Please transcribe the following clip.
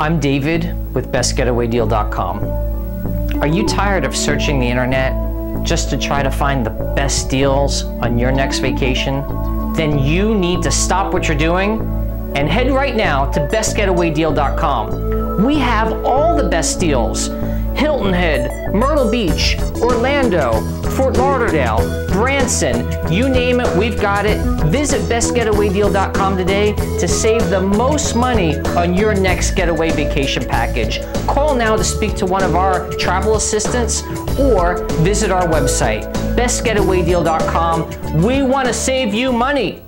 I'm David with bestgetawaydeal.com. Are you tired of searching the internet just to try to find the best deals on your next vacation? Then you need to stop what you're doing and head right now to bestgetawaydeal.com. We have all the best deals Hilton Head, Myrtle Beach, Orlando, Fort Lauderdale, Branson, you name it, we've got it. Visit bestgetawaydeal.com today to save the most money on your next getaway vacation package. Call now to speak to one of our travel assistants or visit our website, bestgetawaydeal.com. We want to save you money.